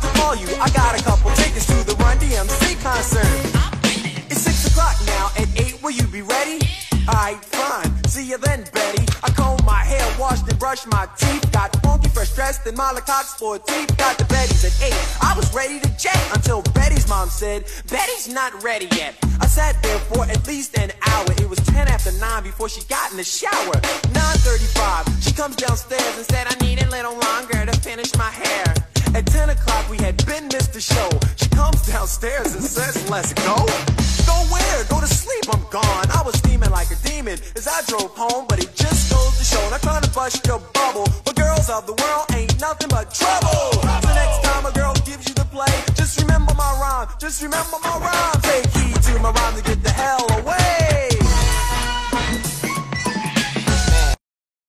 to call you. I got a couple tickets to the Run DMC concert. It's six o'clock now. At eight, will you be ready? Alright, fine. See you then, Betty. I combed my hair, washed and brushed my teeth. Got funky, fresh dressed, Molly Cox for teeth. Got the Betty's at eight. I was ready to jet until Betty's mom said, Betty's not ready yet. I sat there for at least an hour. It was ten after nine before she got in the shower. 9:35. She comes downstairs and said, I need a little longer to finish my hair. At 10 o'clock, downstairs and says, Let's go. Go where? Go to sleep, I'm gone. I was steaming like a demon as I drove home, but it just goes to show. Not trying to bust your bubble, but girls of the world ain't nothing but trouble. So next time a girl gives you the play, just remember my rhyme. Just remember my rhyme.